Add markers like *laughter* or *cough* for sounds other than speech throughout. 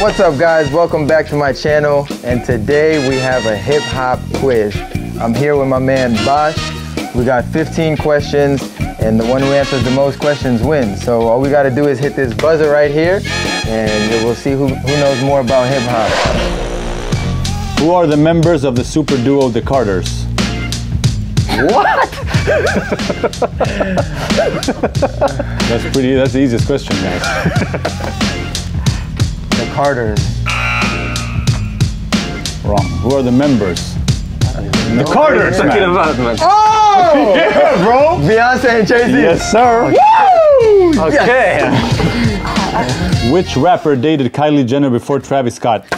What's up guys, welcome back to my channel and today we have a hip hop quiz. I'm here with my man Bosh. We got 15 questions and the one who answers the most questions wins. So all we gotta do is hit this buzzer right here and we'll see who, who knows more about hip hop. Who are the members of the super duo The Carters? What? That's pretty, that's the easiest question, guys. The Carters. Wrong. Who are the members? The Carters, Talking man. about, man. Oh! *laughs* Yeah, bro. Beyonce and Jay-Z. Yes, sir. Woo! Okay. Which rapper dated Kylie Jenner before Travis Scott? *laughs*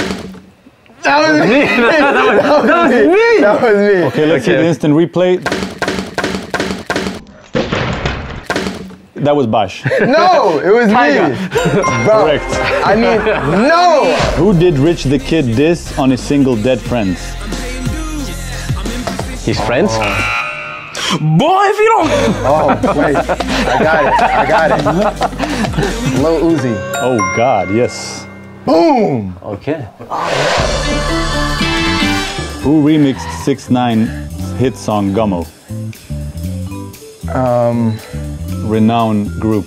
That was me. that was me. That was me. Okay, let's see the instant replay. That was Bosh. *laughs* No, it was me. *laughs* Bro, Correct. I mean, no. Who did Rich the Kid diss on his single Dead Friends? His friends? Boy, if you don't. Oh wait, I got it. I got it. Lil Uzi. Oh God, yes. Boom. Okay. Who remixed 6 9 hit song Gummo? Um, Renowned group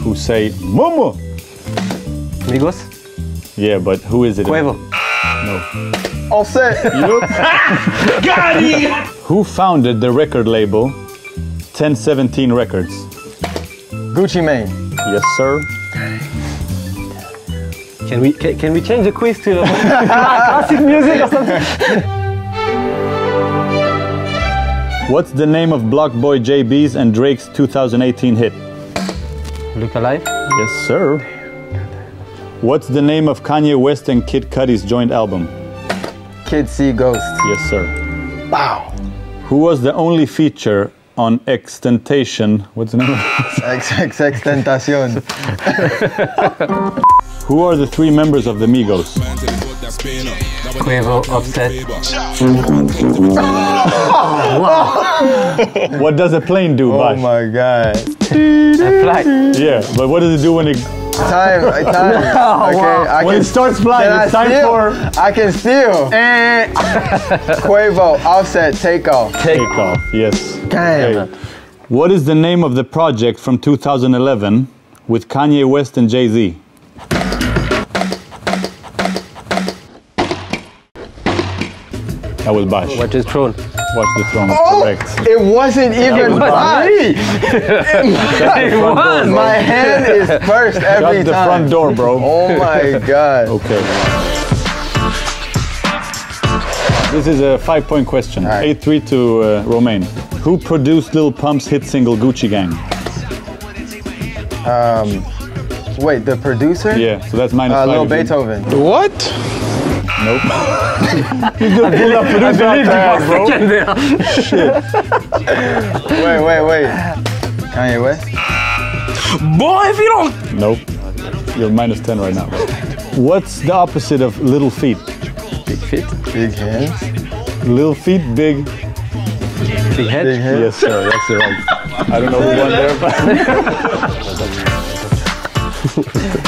who say Momo. Migos? Yeah, but who is it? Quavo? Offset. Got it. Who founded the record label 1017 Records? Gucci Mane. Yes, sir. Can we can, can we change the quiz to *laughs* classic music or something? What's the name of BlocBoy JB's and Drake's 2018 hit? Look alive? Yes, sir. What's the name of Kanye West and Kid Cudi's joint album? Kid See Ghost. Yes, sir. Wow. Who was the only feature on XXXTentacion? What's the name? of *laughs* XXXTentacion. *laughs* Who are the three members of the Migos? Quavo, Offset. *laughs* What does a plane do, Oh Bosh? my god. And flight. Yeah, but what does it do when it Time. Time. *laughs* Okay. I when can, it starts flying? can I It's time steal? for I can steal. Eh. *laughs* Quavo. Offset. Take off. take off. Yes. Damn. Okay. What is the name of the project from 2011 with Kanye West and Jay Z? That was Bosh. Watch his throne. Watch the throne. Oh, Correct. it wasn't even was mine. One. *laughs* My hand is first every Shut the front door, bro. Oh my god. Okay. This is a five-point question. All right. 8-3 to uh, Romain. Who produced Lil Pump's hit single Gucci Gang? Um, wait, the producer? Yeah, so that's minus Uh, five. Lil Beethoven. What? Nope. *laughs* He's just pulled up producer after us, bro. Wait, wait, wait. Kanye West? Boy, if you don't. Nope. You're minus 10 right now. What's the opposite of little feet? Big feet. Big hands. Little feet, big. Big head. Big hands. Yes, sir. That's the right. I don't know who won there, but *laughs*